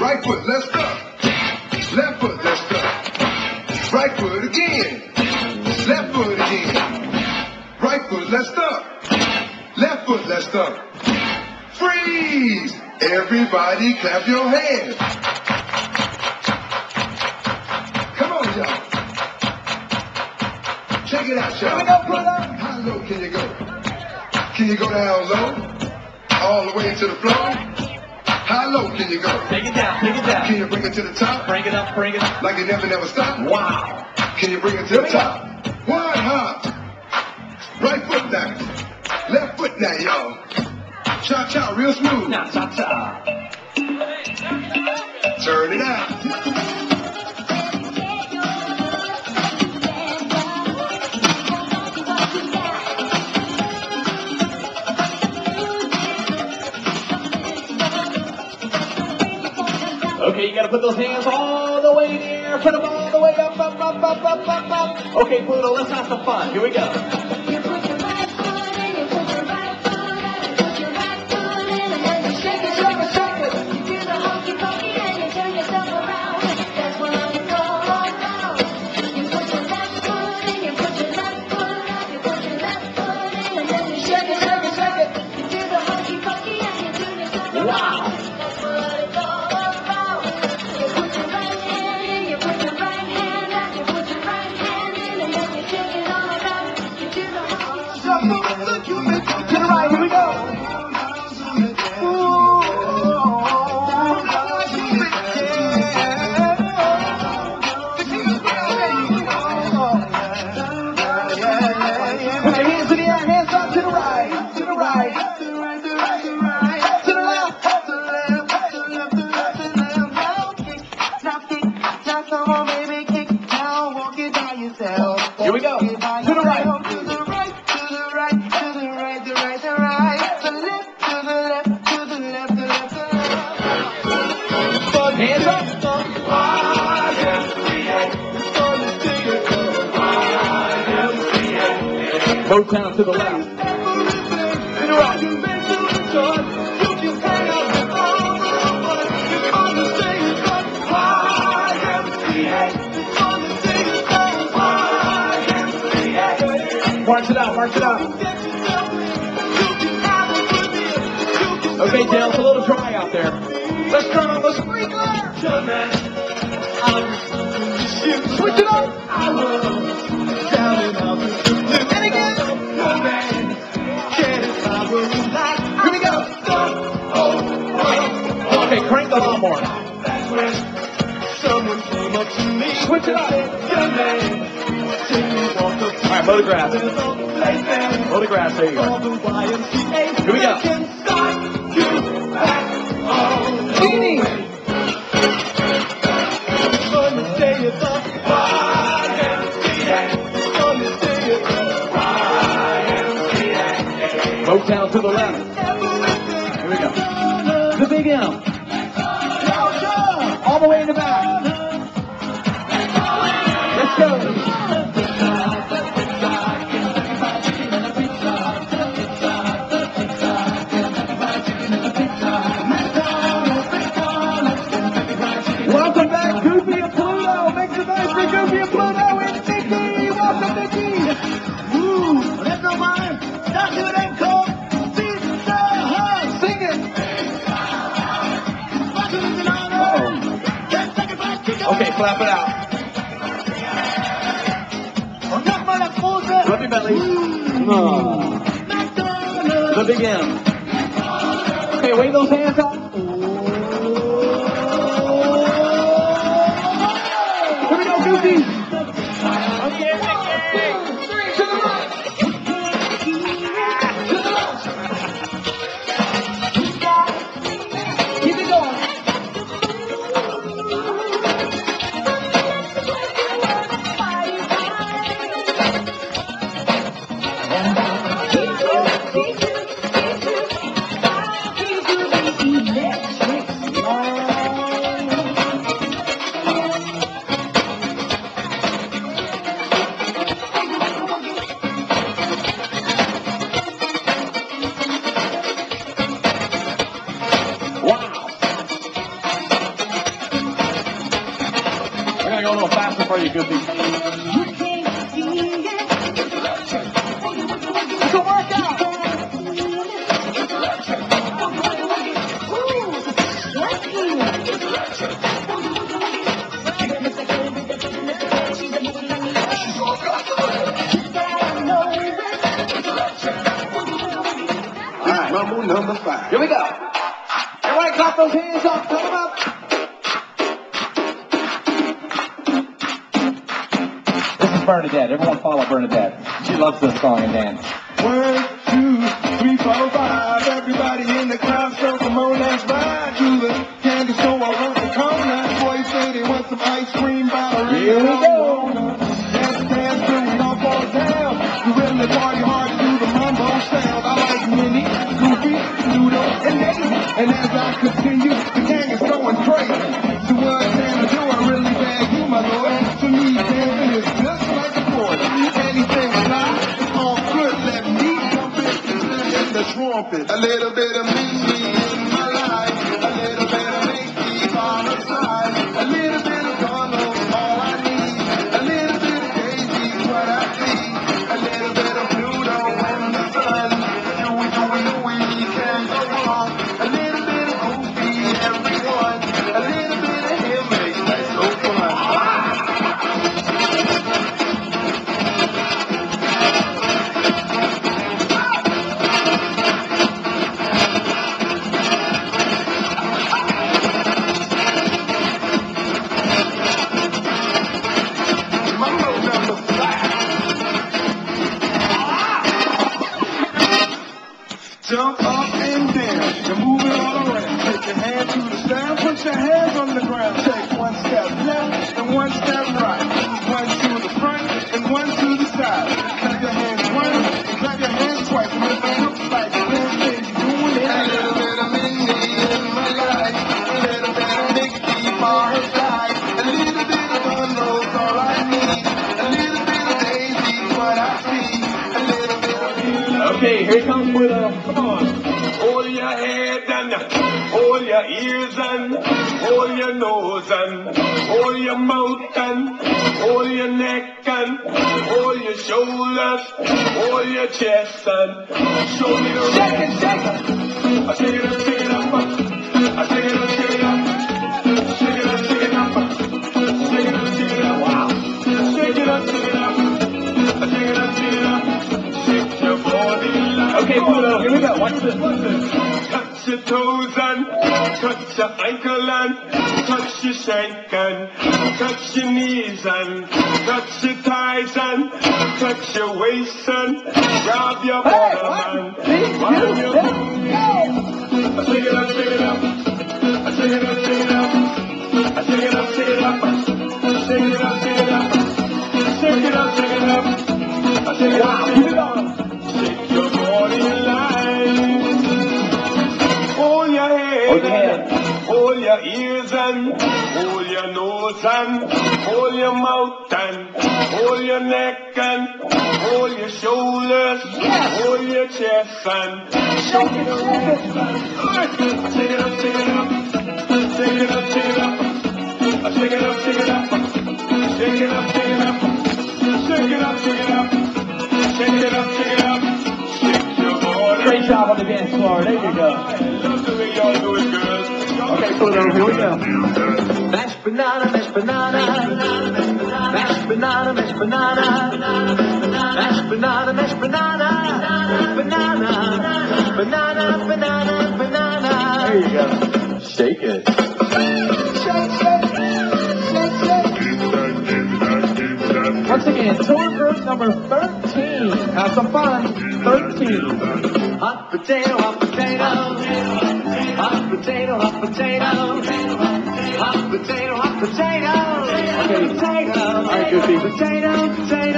Right foot, let's up. Left foot, let's up. Right foot again. Left foot again. Right foot, let's up. Left foot, let's up. Freeze! Everybody clap your hands. Come on, y'all. Check it out, y'all. How low can you go? Can you go down low? All the way to the floor? How low can you go? Take it down, take it down. Can you bring it to the top? Bring it up, bring it up. Like it never, never stop? Wow. Can you bring it to the top? One hop. Right foot now. Left foot now, y'all. Cha cha, real smooth. Now, cha cha. Turn it out. Gotta put those hands all the way in the air. Put them all the way up, up, up, up, up, up, up. Okay, Pluto, let's have some fun. Here we go. Motown to the left. March it out, march it out. Okay, Dale, it's a little dry out there. Let's turn on the sprinkler. Okay, crank the lawnmower. Switch it up. All right, mow the grass. Mow the grass. There you go. Here we go. Genie. Motown to the left. Okay, clap it out. Rub belly. The big M. Okay, wave those hands up. Here we go, Goofy. Okay, Rumble number five. Here we go. Everybody clap those hands up. Come up. This is Bernadette. Everyone follow Bernadette. She loves this song and dance. One, two, three, four, five. Everybody in the crowd, so come on, let's ride Jump up and down. You're moving all around. Take your hand to the sound. Put your hands on the ground. Take one step left and one step your ears and hold your nose and hold your mouth and hold your neck and hold your shoulders, hold your chest and show me the Shake it, shake it. I shake it up, shake it up, I shake it up, shake it up, shake it up, shake it up, shake it up, shake it up, wow, shake it up, shake it up, shake it up, shake it up, shake your body Okay, Pluto, here we go. Watch this. Watch this. Touch your toes and touch your ankle and touch your shank and touch your knees and touch your thighs and touch your waist and grab your bottom and. I shake it up, shake it up. I shake it up, shake it up. I shake it up, shake it up. Shake it up, shake it up. I shake it up, shake it up. Ears and hold your nose and hold your mouth and hold your neck and hold your shoulders. yes. Hold your chest and Shake it, it. shake it up, shake it up, shake it up, shake it up, shake it up, shake it up, shake it up, shake it up, shake it up, shake it up, shake it up, shake it up, shake your body. Great job on the dance floor. There you go. Okay, here we go. Mashed banana, mashed banana, mashed banana, mashed banana, mashed banana, mashed banana, banana, banana, banana, banana. There you go. Shake it. Once again, tour group number 13. Have some fun. 13. Hot potato, hot potato, hot potato, hot potato, hot potato, hot potato, Okay. potato, All right, Goofy. potato, potato.